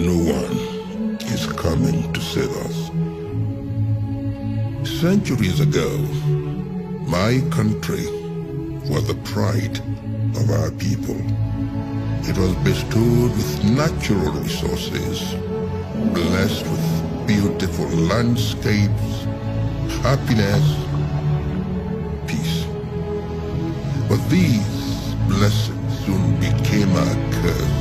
No one is coming to save us. Centuries ago, my country was the pride of our people. It was bestowed with natural resources, blessed with beautiful landscapes, happiness, peace. But these blessings soon became a curse.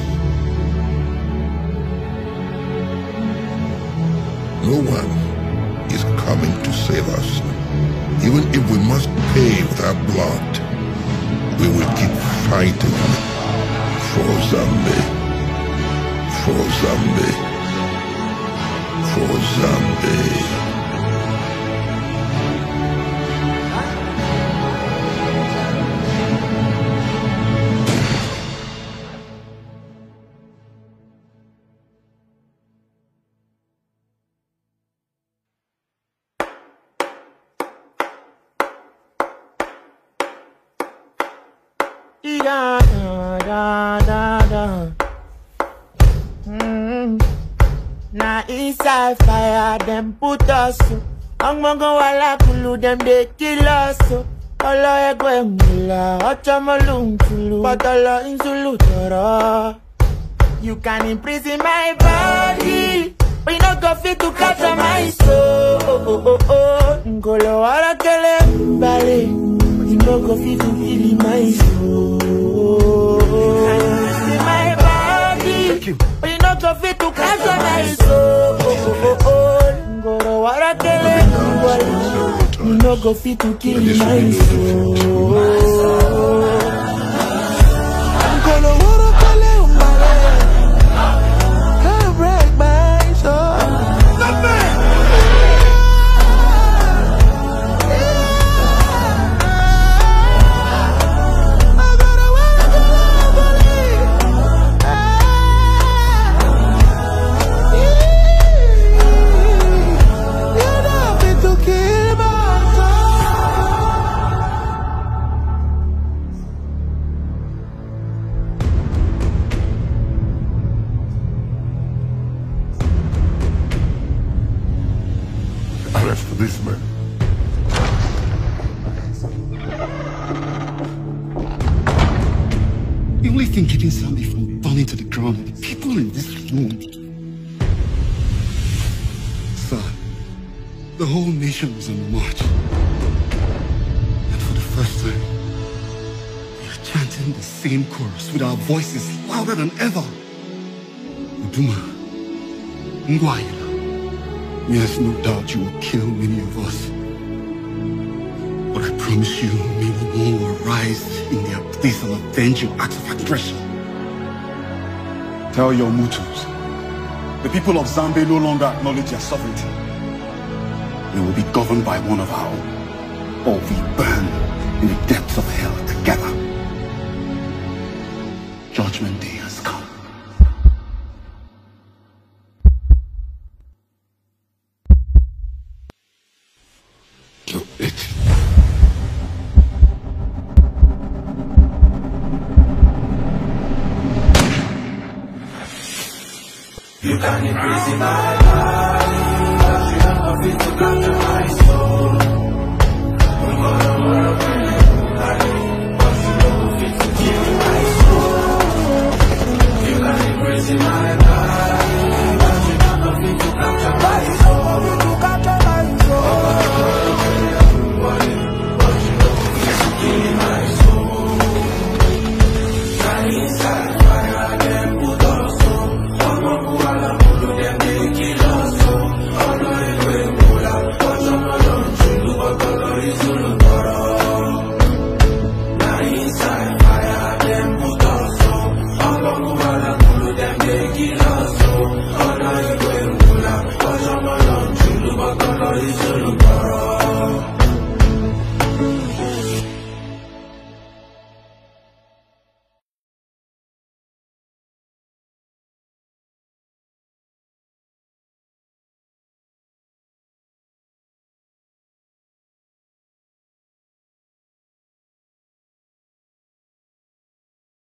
No one is coming to save us. Even if we must pay with our blood, we will keep fighting for Zambia. For Zambia. For Zambia. Yeah, da, da, da. Mm. Now inside fire, them put us. Ọgbọ́ngàn wà lákùlù, dem dey kill us. Ọlọ ẹgbẹ́ ìmùlà, ọ̀chọ́mọ́lù ń tulù. Bọ́tọ̀lọ ń tulù tọ̀rọ̀. You can imprison my body, but you no go fit to capture my soul. Nkolo ọ̀rọ̀ kẹlẹ́ ń balẹ̀. Wala kele mbale, but you not go fit to my soul. You can imprison my body, but you not go fit to capture my soul. Oh. Ngolo wala you not go fit to kill my soul. This man. The only thing keeping Zambi from falling to the ground are the people in this room. Sir, the whole nation was on march. And for the first time, we are chanting the same chorus with our voices louder than ever. Uduma, Ngwaila, yes, no doubt you will kill many of us. But I promise you, many more will rise in their place and avenge your acts of aggression. Tell your Mutus, the people of Zambia no longer acknowledge their sovereignty. We will be governed by one of our own, or we burn You can imprison my body, but you don't fit to my soul.